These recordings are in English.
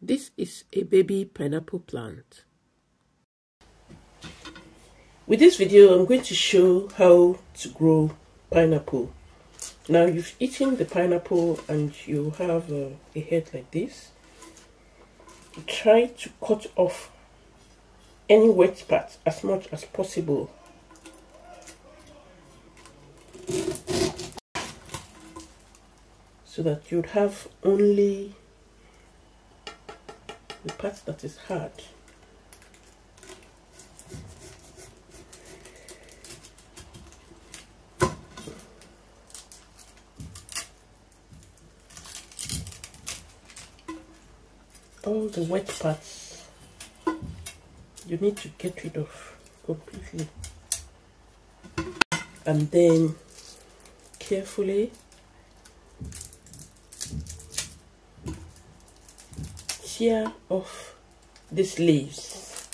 This is a baby pineapple plant. With this video, I'm going to show how to grow pineapple. Now you've eaten the pineapple and you have uh, a head like this. Try to cut off any wet part as much as possible. So that you'd have only the part that is hard. all the wet parts you need to get rid of completely and then carefully tear off these leaves.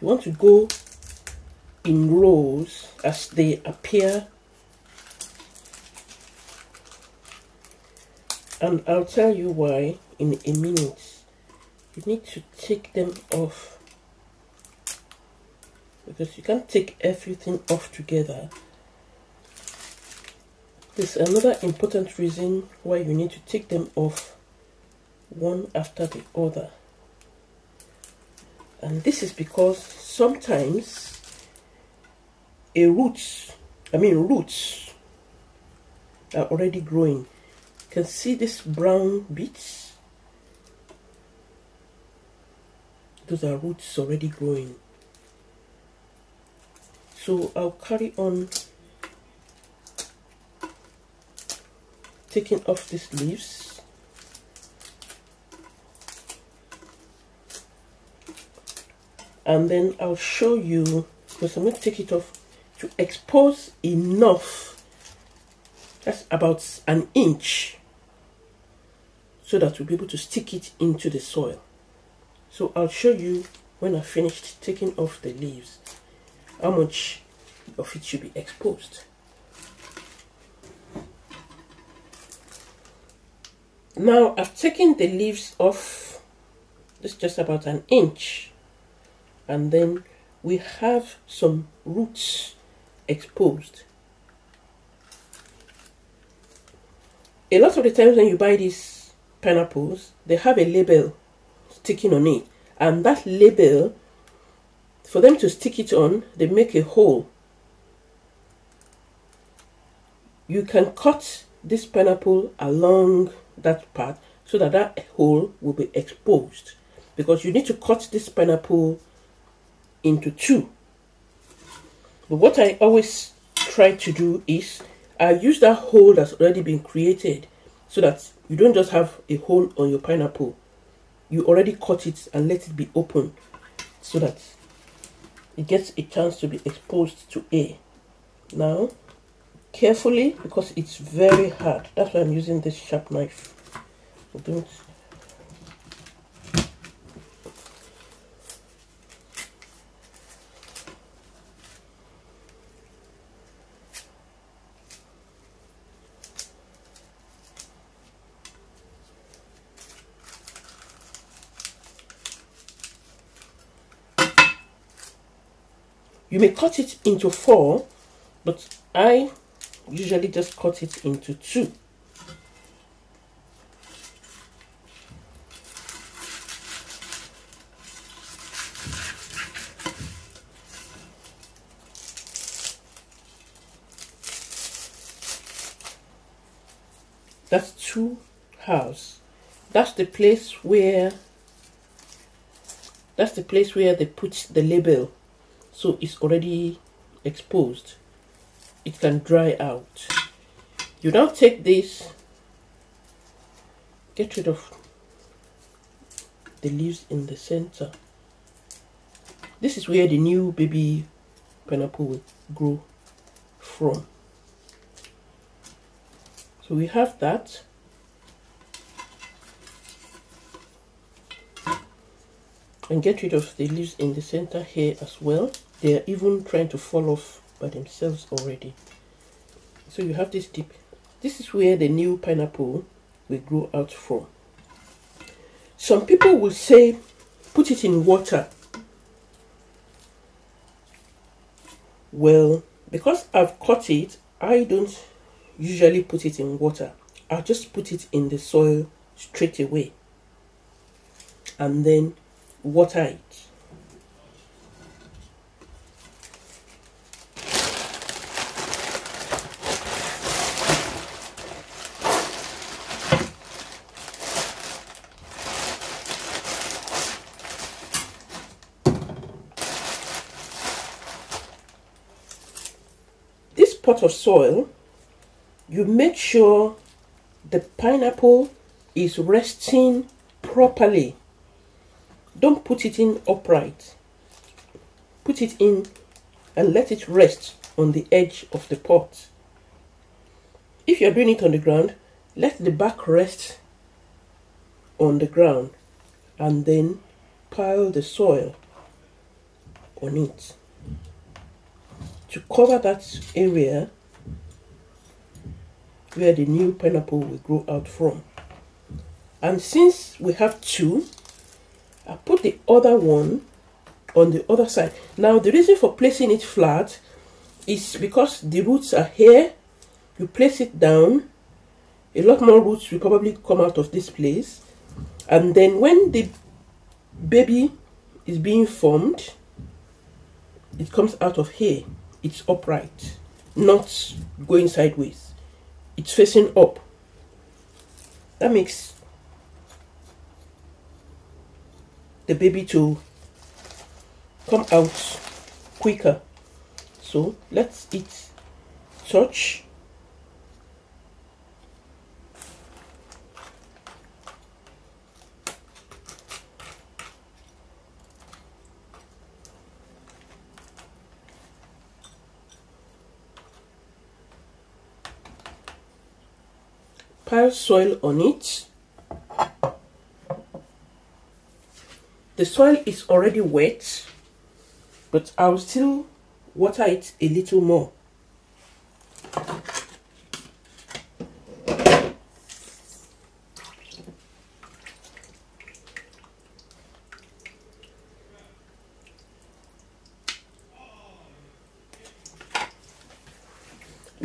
You want to go in rows as they appear and I'll tell you why in a minute you need to take them off. Because you can't take everything off together. There's another important reason why you need to take them off one after the other. And this is because sometimes a roots I mean roots are already growing. You can see this brown bits those are roots already growing. So I'll carry on taking off these leaves. And then I'll show you because I'm going to take it off to expose enough. That's about an inch. So that we'll be able to stick it into the soil so I'll show you when I've finished taking off the leaves how much of it should be exposed now I've taken the leaves off it's just about an inch and then we have some roots exposed. A lot of the times when you buy these pineapples, they have a label sticking on it, and that label, for them to stick it on, they make a hole. You can cut this pineapple along that part so that that hole will be exposed because you need to cut this pineapple into two. But what I always try to do is I use that hole that's already been created so that you don't just have a hole on your pineapple. You already cut it and let it be open so that it gets a chance to be exposed to air. Now, carefully because it's very hard. That's why I'm using this sharp knife. Don't You may cut it into four, but I usually just cut it into two. That's two house. That's the place where that's the place where they put the label so it's already exposed. It can dry out. You now take this. Get rid of the leaves in the center. This is where the new baby pineapple will grow from. So we have that. And get rid of the leaves in the center here as well they are even trying to fall off by themselves already. So you have this dip. This is where the new pineapple will grow out from. Some people will say put it in water. Well because I've cut it I don't usually put it in water. I'll just put it in the soil straight away. And then water it pot of soil, you make sure the pineapple is resting properly. Don't put it in upright. Put it in and let it rest on the edge of the pot. If you're doing it on the ground, let the back rest on the ground and then pile the soil on it to cover that area where the new pineapple will grow out from. And since we have two, I put the other one on the other side. Now the reason for placing it flat is because the roots are here. You place it down, a lot more roots will probably come out of this place. And then when the baby is being formed, it comes out of here it's upright, not going sideways. It's facing up. That makes the baby to come out quicker. So let's it touch pile soil on it. The soil is already wet, but I'll still water it a little more.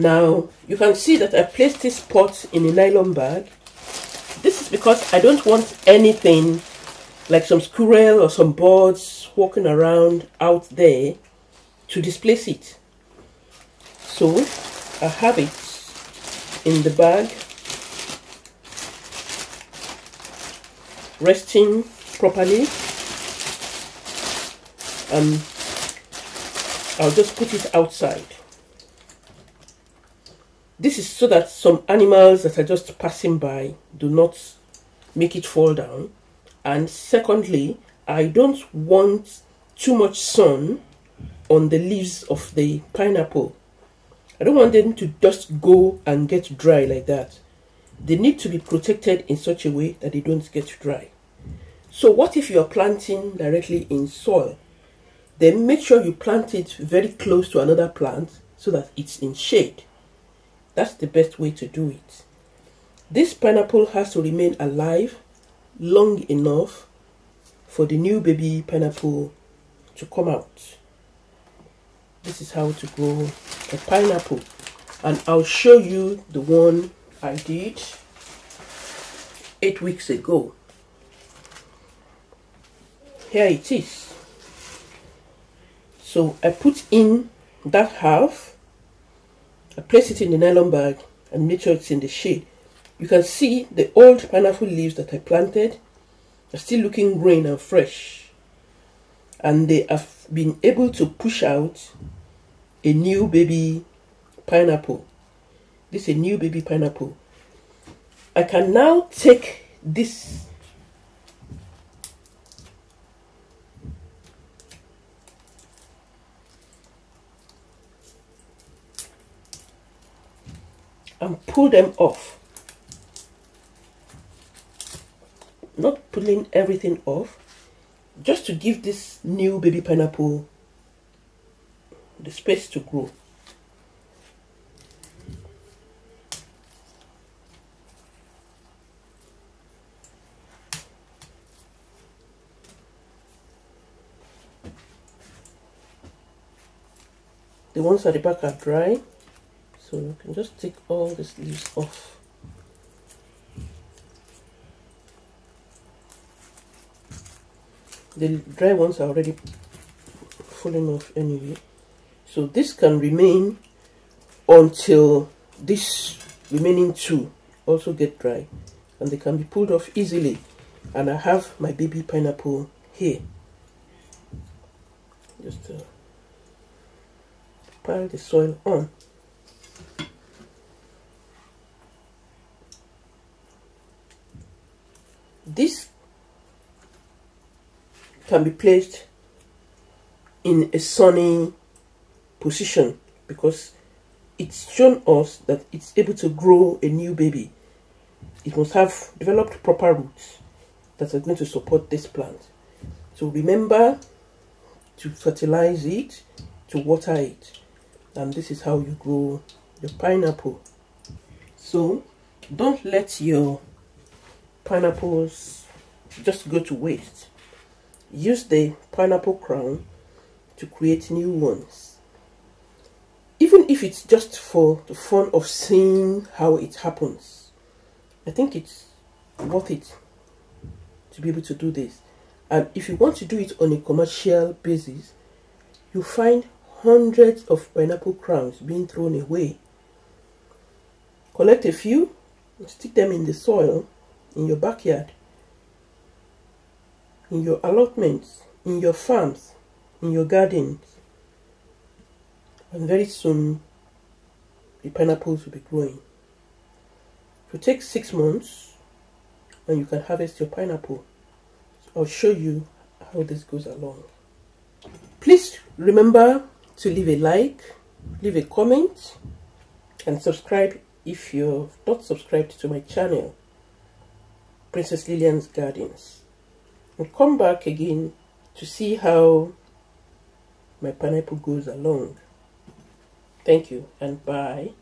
Now, you can see that I placed this pot in a nylon bag. This is because I don't want anything like some squirrel or some birds walking around out there to displace it. So, I have it in the bag, resting properly. And I'll just put it outside. This is so that some animals that are just passing by do not make it fall down. And secondly, I don't want too much sun on the leaves of the pineapple. I don't want them to just go and get dry like that. They need to be protected in such a way that they don't get dry. So what if you're planting directly in soil? Then make sure you plant it very close to another plant so that it's in shade. That's the best way to do it. This pineapple has to remain alive long enough for the new baby pineapple to come out. This is how to grow a pineapple. And I'll show you the one I did eight weeks ago. Here it is. So I put in that half I place it in the nylon bag and make sure it's in the shade. You can see the old pineapple leaves that I planted are still looking green and fresh. And they have been able to push out a new baby pineapple. This is a new baby pineapple. I can now take this and pull them off. Not pulling everything off, just to give this new baby pineapple the space to grow. The ones at the back are dry, so you can just take all these leaves off. The dry ones are already falling off anyway. So this can remain until this remaining two also get dry and they can be pulled off easily and I have my baby pineapple here. Just uh, pile the soil on. This can be placed in a sunny position because it's shown us that it's able to grow a new baby. It must have developed proper roots that are going to support this plant. So remember to fertilize it, to water it and this is how you grow your pineapple so don't let your pineapples just go to waste. Use the pineapple crown to create new ones. Even if it's just for the fun of seeing how it happens i think it's worth it to be able to do this. And if you want to do it on a commercial basis you find hundreds of pineapple crowns being thrown away. Collect a few, stick them in the soil in your backyard, in your allotments, in your farms, in your gardens. And very soon, the pineapples will be growing. It will take six months and you can harvest your pineapple. So I'll show you how this goes along. Please remember to leave a like, leave a comment, and subscribe if you're not subscribed to my channel, Princess Lilian's Gardens. And come back again to see how my pineapple goes along. Thank you and bye.